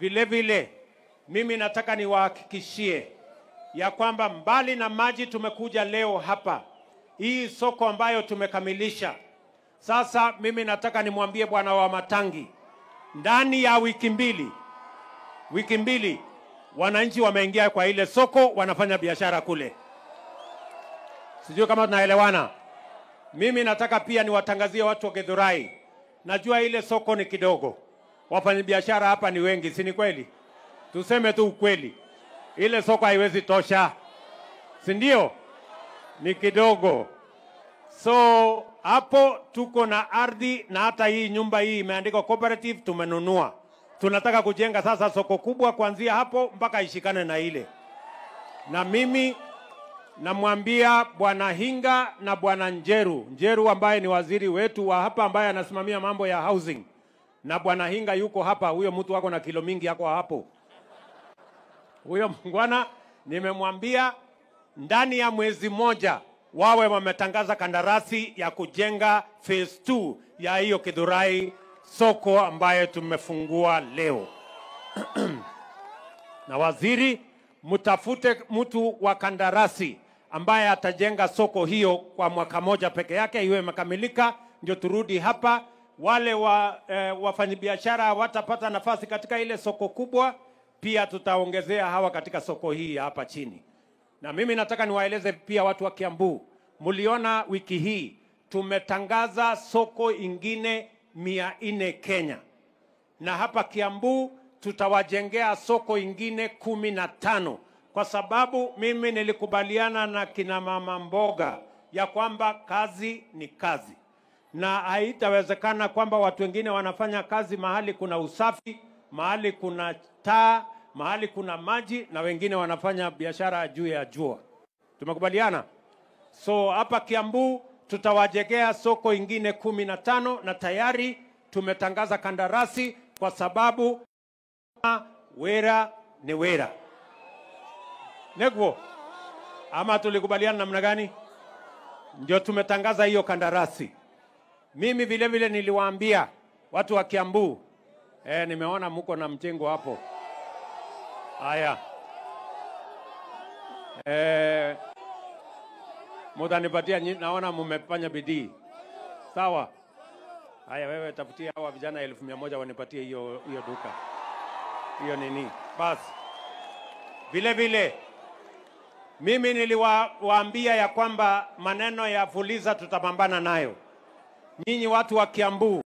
Vile vile mimi nataka niwahakikishie ya kwamba mbali na maji tumekuja leo hapa, hii soko ambayo tumekamilisha sasa, mimi nataka nimwambie bwana wa Matangi, ndani ya wiki mbili, wiki mbili wananchi wameingia kwa ile soko, wanafanya biashara kule. Sijui kama tunaelewana. Mimi nataka pia niwatangazie watu wa Githurai, najua ile soko ni kidogo, wafanyabiashara hapa ni wengi, si ni kweli? Tuseme tu ukweli, ile soko haiwezi tosha, si ndio? Ni kidogo. So hapo tuko na ardhi na hata hii nyumba hii imeandikwa cooperative, tumenunua. Tunataka kujenga sasa soko kubwa kuanzia hapo mpaka ishikane na ile, na mimi namwambia bwana Hinga na bwana Njeru, Njeru ambaye ni waziri wetu wa hapa ambaye anasimamia mambo ya housing, na bwana Hinga yuko hapa, huyo mtu wako na kilo mingi yako hapo. Huyo mngwana nimemwambia ndani ya mwezi moja wawe wametangaza kandarasi ya kujenga phase 2 ya hiyo Kidhurai soko ambayo tumefungua leo. na waziri, mtafute mtu wa kandarasi ambaye atajenga soko hiyo kwa mwaka moja peke yake, iwe imekamilika, ndio turudi hapa. Wale wa, eh, wafanyabiashara watapata nafasi katika ile soko kubwa, pia tutaongezea hawa katika soko hii hapa chini. Na mimi nataka niwaeleze pia watu wa Kiambu, mliona wiki hii tumetangaza soko ingine mia nne Kenya, na hapa Kiambu tutawajengea soko ingine kumi na tano. Kwa sababu mimi nilikubaliana na kina mama mboga ya kwamba kazi ni kazi, na haitawezekana kwamba watu wengine wanafanya kazi mahali kuna usafi, mahali kuna taa, mahali kuna maji, na wengine wanafanya biashara juu ya jua. Tumekubaliana? So hapa Kiambu tutawajegea soko ingine kumi na tano na tayari tumetangaza kandarasi kwa sababu wera ni wera. Negwo, ama tulikubaliana namna gani? Ndio tumetangaza hiyo kandarasi. Mimi vile vile niliwaambia watu wa Kiambu, eh, nimeona mko na mchengo hapo. Haya, eh, mutanipatia, naona mmefanya bidii. Sawa. Haya, wewe tafutia hawa vijana elfu mia moja wanipatie hiyo hiyo duka hiyo nini. Basi vile vile mimi niliwaambia ya kwamba maneno ya Fuliza tutapambana nayo. Nyinyi watu wa Kiambu